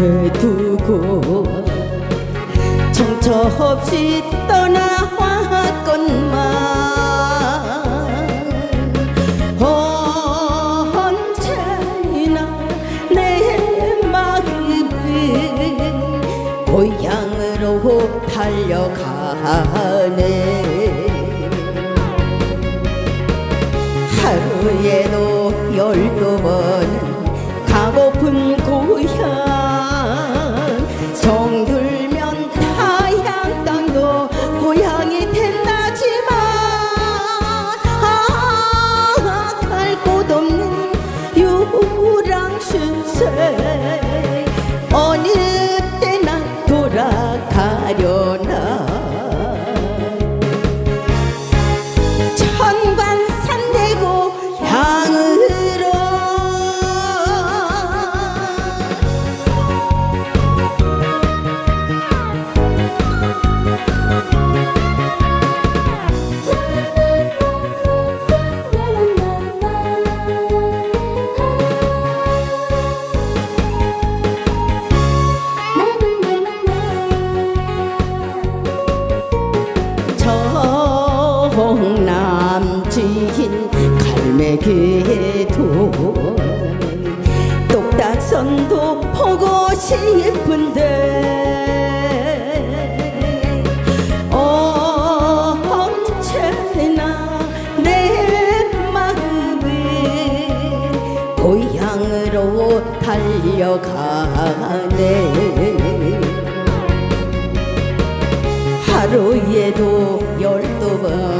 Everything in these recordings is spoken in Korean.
곁에 두고 정처 없이 떠나왔건만. 언제나 내 마음은 고향으로 달려가네. 하루에도 열두 번 유랑신세 갈매기도 똑딱선도 보고 싶은데. 언제나 내 마음은 고향으로 달려가네. 하루에도 열두 번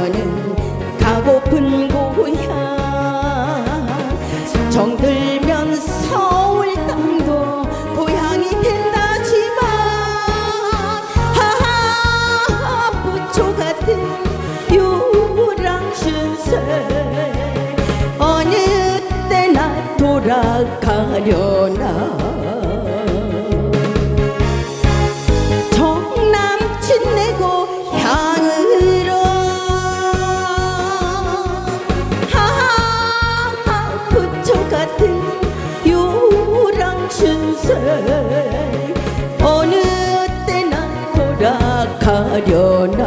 돌아가려나? 정남친 내고 향으로. 하하 부초 같은 유랑신세 어느 때나 돌아가려나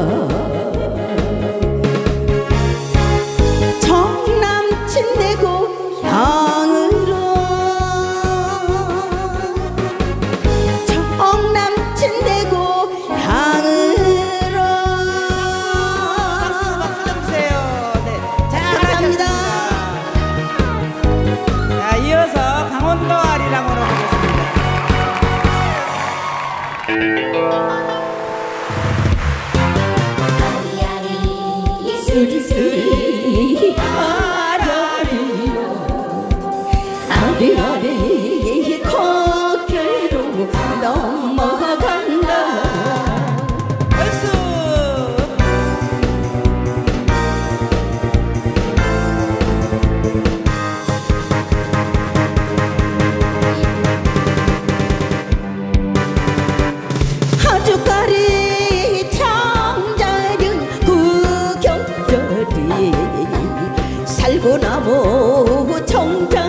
살구나무 청자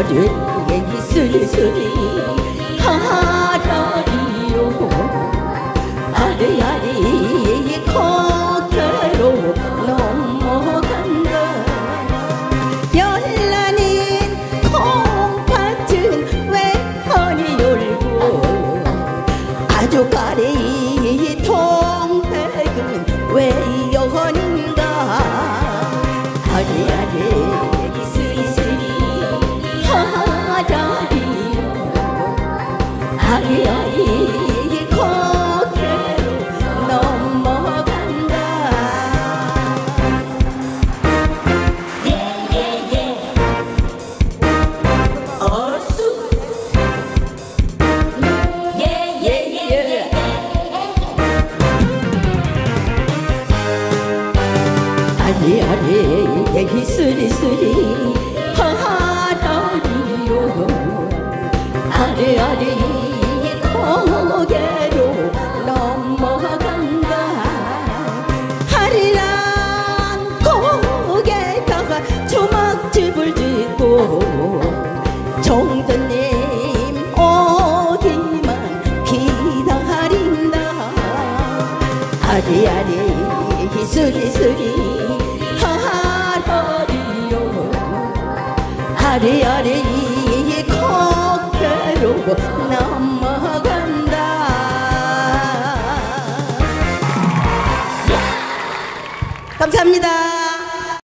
아리아리 쓰리쓰리 쓰리쓰리 아라리요. 아리 아리 고개로 넘어간다. 아리랑 고개다가 주막집을 짓고 정든 님 오기만 기다린다. 아리아리 수리수리 아리아리 거꾸로 넘어